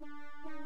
Bye.